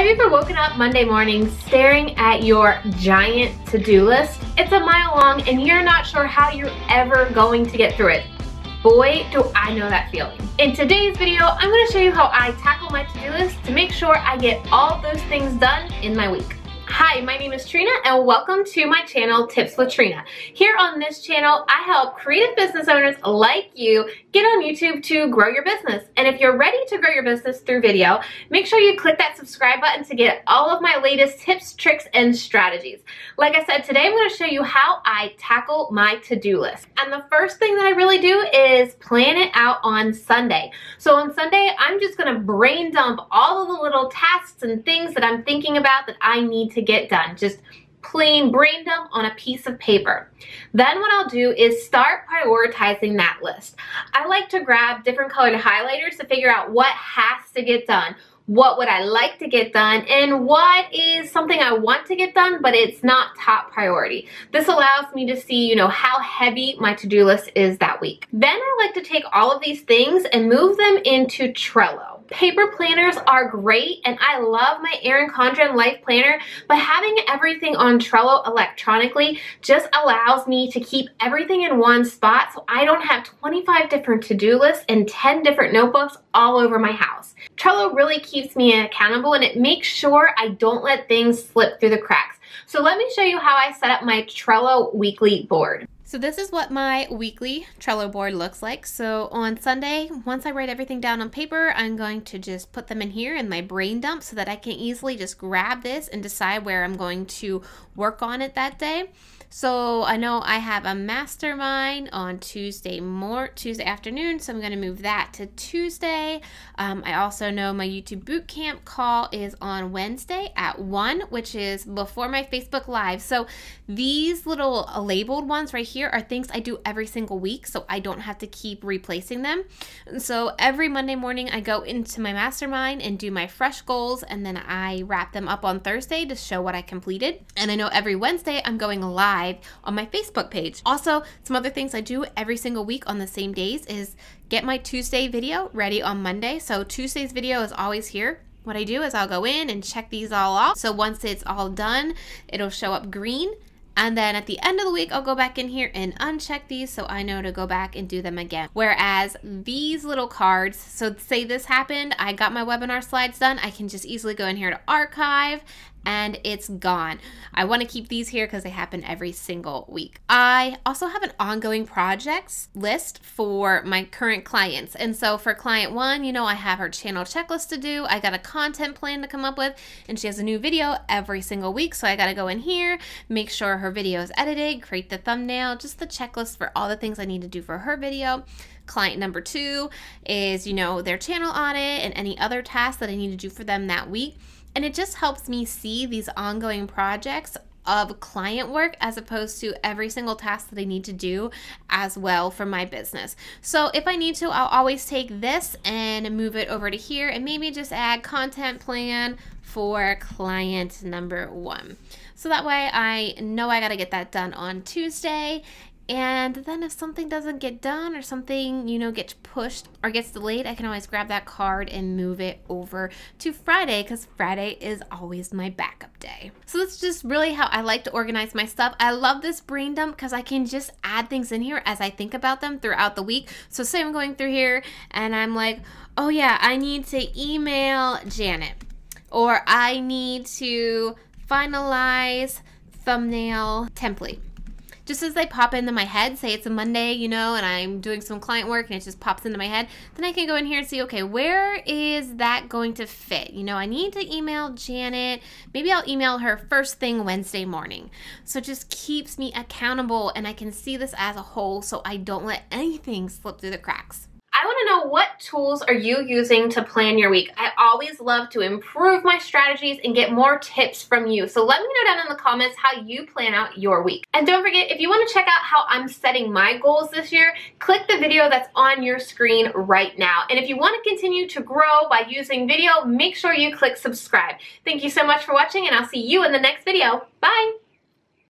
Have you ever woken up Monday morning staring at your giant to-do list? It's a mile long and you're not sure how you're ever going to get through it. Boy, do I know that feeling. In today's video, I'm gonna show you how I tackle my to-do list to make sure I get all those things done in my week. Hi, my name is Trena and welcome to my channel Tips with Trena. Here on this channel, I help creative business owners like you get on YouTube to grow your business. And if you're ready to grow your business through video, make sure you click that subscribe button to get all of my latest tips, tricks, and strategies. Like I said, today I'm gonna show you how I tackle my to-do list. And the first thing that I really do is plan it out on Sunday. So on Sunday, I'm just gonna brain dump all of the little tasks and things that I'm thinking about that I need to to get done. Just plain brain dump on a piece of paper. Then what I'll do is start prioritizing that list. I like to grab different colored highlighters to figure out what has to get done, what would I like to get done, and what is something I want to get done, but it's not top priority. This allows me to see, you know, how heavy my to-do list is that week. Then I like to take all of these things and move them into Trello. Paper planners are great and I love my Erin Condren Life Planner, but having everything on Trello electronically just allows me to keep everything in one spot so I don't have 25 different to-do lists and 10 different notebooks all over my house. Trello really keeps me accountable and it makes sure I don't let things slip through the cracks. So let me show you how I set up my Trello weekly board. So this is what my weekly Trello board looks like. So on Sunday, once I write everything down on paper, I'm going to just put them in here in my brain dump so that I can easily just grab this and decide where I'm going to work on it that day. So I know I have a mastermind on Tuesday more Tuesday afternoon, so I'm going to move that to Tuesday. Um, I also know my YouTube bootcamp call is on Wednesday at 1, which is before my Facebook Live. So these little labeled ones right here are things I do every single week, so I don't have to keep replacing them. So every Monday morning, I go into my mastermind and do my fresh goals, and then I wrap them up on Thursday to show what I completed. And I know every Wednesday, I'm going live on my Facebook page. Also, some other things I do every single week on the same days is get my Tuesday video ready on Monday. So Tuesday's video is always here. What I do is I'll go in and check these all off. So once it's all done, it'll show up green and then at the end of the week, I'll go back in here and uncheck these so I know to go back and do them again. Whereas these little cards, so say this happened, I got my webinar slides done, I can just easily go in here to archive and it's gone. I want to keep these here because they happen every single week. I also have an ongoing projects list for my current clients. And so for client one, you know, I have her channel checklist to do. I got a content plan to come up with, and she has a new video every single week. So I got to go in here, make sure her video is edited, create the thumbnail, just the checklist for all the things I need to do for her video. Client number two is, you know, their channel audit and any other tasks that I need to do for them that week. And it just helps me see these ongoing projects of client work as opposed to every single task that I need to do as well for my business. So if I need to, I'll always take this and move it over to here and maybe just add content plan for client number one. So that way I know I got to get that done on Tuesday and then if something doesn't get done or something, you know, gets pushed or gets delayed, I can always grab that card and move it over to Friday because Friday is always my backup day. So that's just really how I like to organize my stuff. I love this brain dump because I can just add things in here as I think about them throughout the week. So say I'm going through here and I'm like, oh yeah, I need to email Janet or I need to finalize thumbnail template just as they pop into my head, say it's a Monday, you know, and I'm doing some client work and it just pops into my head, then I can go in here and see, okay, where is that going to fit? You know, I need to email Janet. Maybe I'll email her first thing Wednesday morning. So it just keeps me accountable and I can see this as a whole so I don't let anything slip through the cracks. Know what tools are you using to plan your week. I always love to improve my strategies and get more tips from you. So let me know down in the comments how you plan out your week. And don't forget, if you want to check out how I'm setting my goals this year, click the video that's on your screen right now. And if you want to continue to grow by using video, make sure you click subscribe. Thank you so much for watching and I'll see you in the next video. Bye!